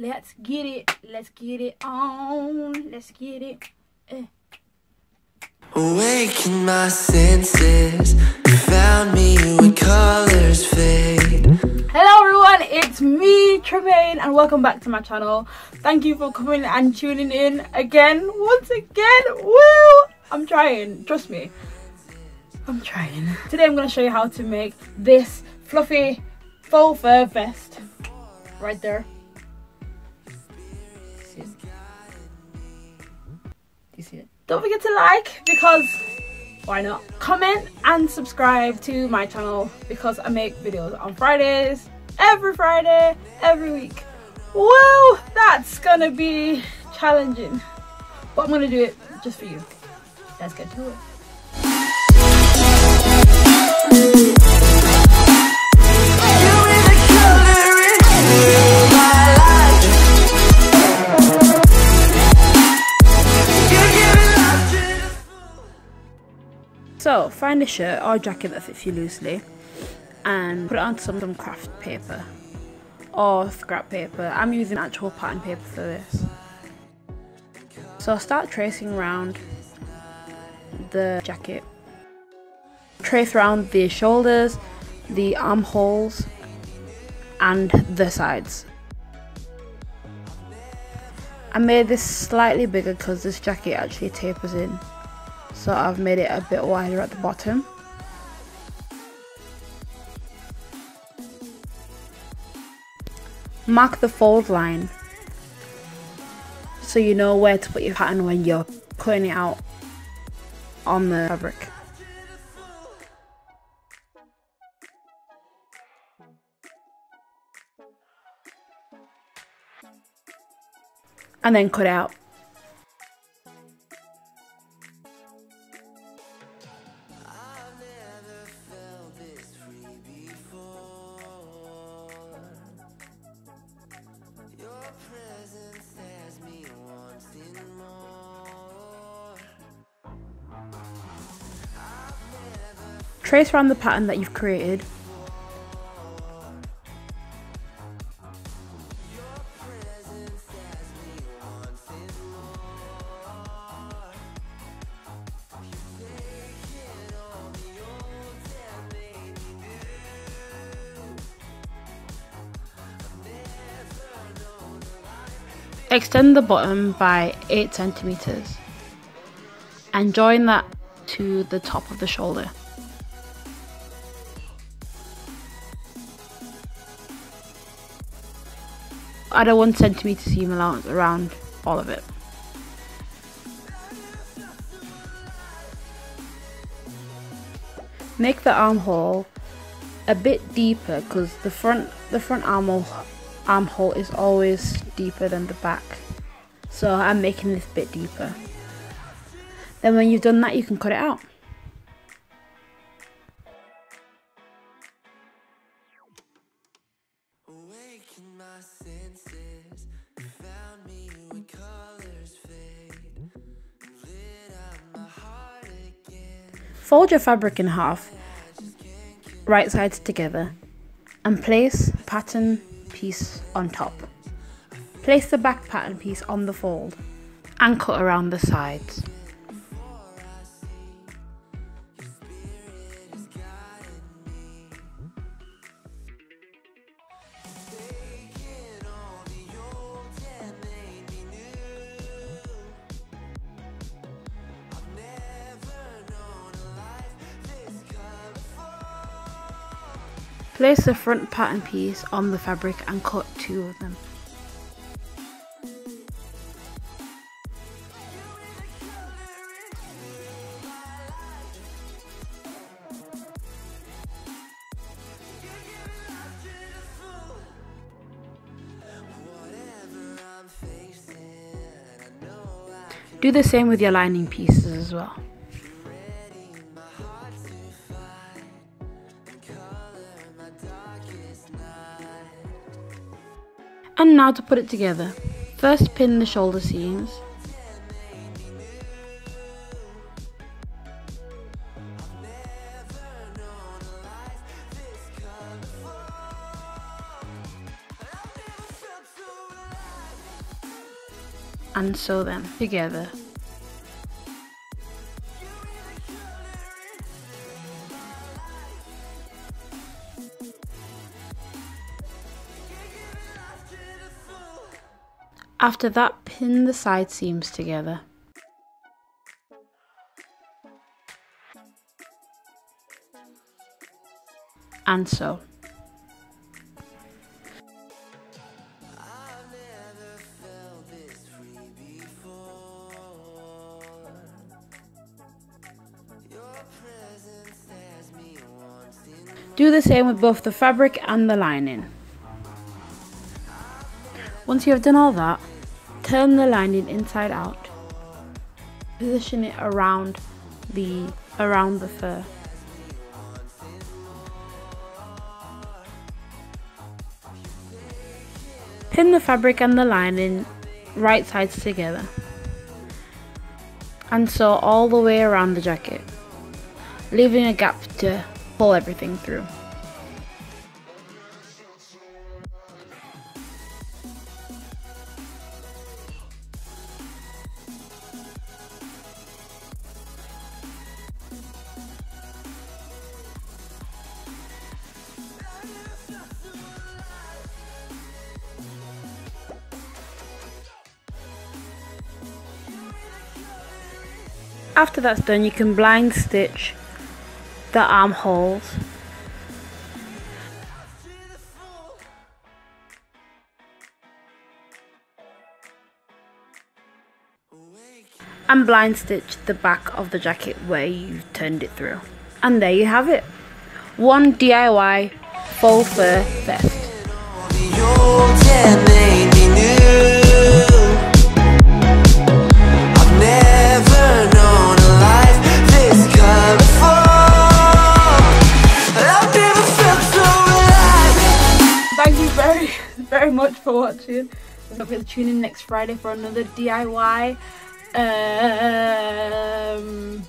Let's get it. Let's get it on. Let's get it. Eh. Awaken my senses. You found me when colors fade. Hello everyone, it's me Tramaine and welcome back to my channel. Thank you for coming and tuning in again, once again. Woo! I'm trying, trust me. I'm trying. Today I'm going to show you how to make this fluffy faux fur vest. Right there. See it? Do you see it? Don't forget to like because why not? Comment and subscribe to my channel because I make videos on Fridays, every Friday, every week. Whoa, that's gonna be challenging. But I'm gonna do it just for you. Let's get to it. You in the coloring find a shirt or jacket that fits you loosely and put it on some, some craft paper or scrap paper. I'm using actual pattern paper for this. So I'll start tracing around the jacket. Trace around the shoulders, the armholes and the sides. I made this slightly bigger because this jacket actually tapers in so I've made it a bit wider at the bottom. Mark the fold line so you know where to put your pattern when you're cutting it out on the fabric. And then cut out. Trace around the pattern that you've created. Extend the bottom by 8 centimeters and join that to the top of the shoulder. Add a 1 centimeter seam allowance around all of it. Make the armhole a bit deeper because the front the front armhole armhole is always deeper than the back. So I'm making this bit deeper. Then when you've done that you can cut it out. Awaken my senses. You found me when colors fade. Lit up my heart again. Fold your fabric in half, right sides together, and place pattern piece on top. Place the back pattern piece on the fold and cut around the sides. Place the front pattern piece on the fabric and cut two of them. Do the same with your lining pieces as well. And now to put it together. First pin the shoulder seams. and sew them together. After that, pin the side seams together. And sew. Do the same with both the fabric and the lining. Once you have done all that, turn the lining inside out. Position it around the around the fur. Pin the fabric and the lining right sides together and sew all the way around the jacket, leaving a gap to pull everything through. After that's done, you can blind stitch the armholes. And blind stitch the back of the jacket where you've turned it through. And there you have it. One DIY faux fur vest. Very, much for watching. Don't forget to tune in next Friday for another DIY. Um,